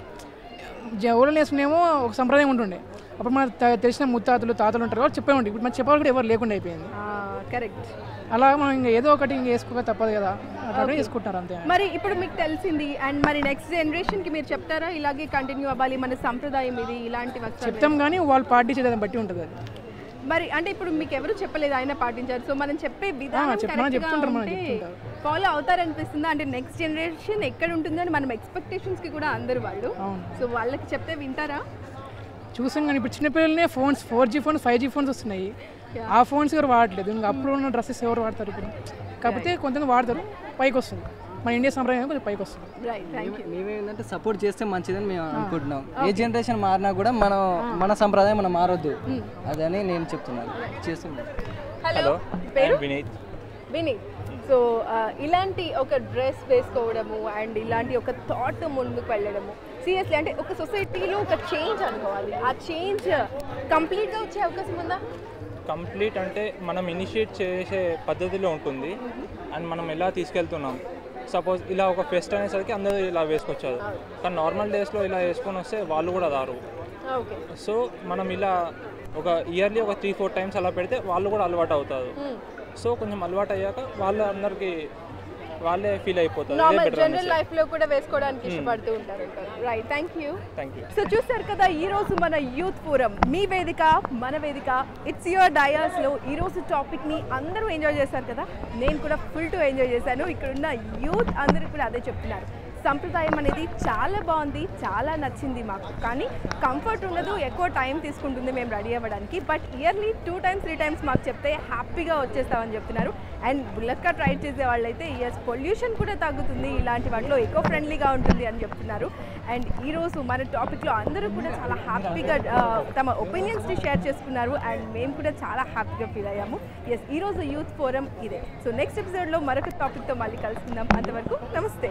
ఓల్డెన్ వేసుకునేమో ఒక సంప్రదాయం ఉంటుండే. అప్పుడు మన తెలిసిన ముత్తాతలు తాతలు ఉంటారు వాళ్ళు చెప్పే ఉండే ఇప్పుడు మన చెప్పాలి కూడా ఎవరు లేకుండా అయిపోయింది. కరెక్ట్ అలా మనం ఇంకా ఏదో ఒకటి ఇంకా వేసుకోక తప్పదు కదా. అట్లా. వేసుకుంటారు అంతే. మరి ఇప్పుడు మీకు తెలిసింది అండ్ మరి నెక్స్ట్ జనరేషన్కి మీరు చెప్తారా? ఇలాగే కంటిన్యూ అవ్వాలి మన సంప్రదాయం ఇది ఇలాంటి చెప్తాం కానీ వాళ్ళు పాటించేదాన్ని బట్టి ఉంటుంది అది. మరి అంటే ఇప్పుడు మీకు ఎవరు చెప్పలేదు ఆయన పాటించారు. సో మనం చెప్పే విధానం మనం మనం. ఫాలో అవుతారనిపిస్తుందా? అంటే నెక్స్ట్ జనరేషన్ ఎక్కడ ఉంటుందని మనం ఎక్స్పెక్టేషన్స్కి కూడా అందరు వాళ్ళు. సో వాళ్ళకి చెప్తే వింటారా? చూసాం కానీ ఇప్పుడు చిన్నపిల్లలనే phones four G phones five G phones వస్తున్నాయి. ఆ ఫోన్స్ ఎవరు వాడట్లేదు. ఇంకా అప్పుడు ఉన్న డ్రెస్సెస్ ఎవరు వాడతారు ఇప్పుడు? కాకపోతే కొంతమంది వాడతారు పైకి వస్తుంది మన ఇండియా సంప్రదాయం కొంచెం పైకి వస్తుంది రైట్ థ్యాంక్ యూ మేమేంటంటే సపోర్ట్ చేస్తే మంచిదని మేము అనుకుంటున్నాం. ఏ జనరేషన్ మారినా కూడా మనం మన సంప్రదాయం మనం మారొద్దు. అదని నేను చెప్తున్నాను. చేస్తున్నాను. హలో పేరు? వినీత్ వినీత్ సో ఇలాంటి ఒక డ్రెస్ వేసుకోవడము అండ్ ఇలాంటి ఒక థాట్ ముందుకు వెళ్ళడము సీరియస్లీ అంటే ఒక సొసైటీలో ఒక చేంజ్ అనుకోవాలి. ఆ చేంజ్ కంప్లీట్గా వచ్చే అవకాశం ఉందా? కంప్లీట్ అంటే మనం ఇనిషియేట్ చేసే పద్ధతిలో ఉంటుంది. అండ్ మనం ఎలా తీసుకెళ్తున్నాం? సపోజ్ ఇలా ఒక ఫెస్ట్ అనేసరికి అందరూ ఇలా వేసుకొచ్చారు. కానీ నార్మల్ డేస్లో ఇలా వేసుకొని వస్తే వాళ్ళు కూడా రారు. ఓకే. సో మనం ఇలా ఒక ఇయర్లీ ఒక త్రీ ఫోర్ టైమ్స్ అలా పెడితే వాళ్ళు కూడా అలవాటు అవుతారు. సో కొంచెం అలవాటు అయ్యాక వాళ్ళు అందరికీ వాళ్ళే ఫీల్ అయిపోతారు. నార్మల్ జనరల్ లైఫ్లో కూడా వేసుకోవడానికి ఇష్టపడుతూ ఉంటారు. Right thank you thank you so చూస్తారు కదా ఈ రోజు మన యూత్ ఫోరం. మీ వేదిక మన వేదిక ఇట్స్ యువర్ డయాస్లో ఈ రోజు టాపిక్ని అందరూ ఎంజాయ్ చేశారు కదా? నేను కూడా ఫుల్ టు ఎంజాయ్ చేశాను. ఇక్కడ ఉన్న యూత్ అందరూ కూడా అదే చెప్తున్నారు. సంప్రదాయం అనేది చాలా బాగుంది చాలా నచ్చింది మాకు. కానీ కంఫర్ట్ ఉండదు ఎక్కువ టైం తీసుకుంటుంది మేము రెడీ అవ్వడానికి. But yearly two times three times మాకు చెప్తే హ్యాపీగా వచ్చేస్తామని చెప్తున్నారు. అండ్ బుల్లెట్గా ట్రై చేసే వాళ్ళైతే ఇయర్స్ పొల్యూషన్ కూడా తగ్గుతుంది. ఇలాంటి వాటిలో ఎకో ఫ్రెండ్లీగా ఉంటుంది అని చెప్తున్నారు. అండ్ ఈరోజు మన టాపిక్లో అందరూ కూడా చాలా హ్యాపీగా తమ ఒపీనియన్స్ని షేర్ చేసుకున్నారు. అండ్ మేము కూడా చాలా హ్యాపీగా ఫీల్ అయ్యాము. ఎస్ ఈరోజు యూత్ ఫోరం ఇదే. సో నెక్స్ట్ ఎపిసోడ్లో మరొక టాపిక్తో మళ్ళీ కలుసుకుందాం. అంతవరకు నమస్తే.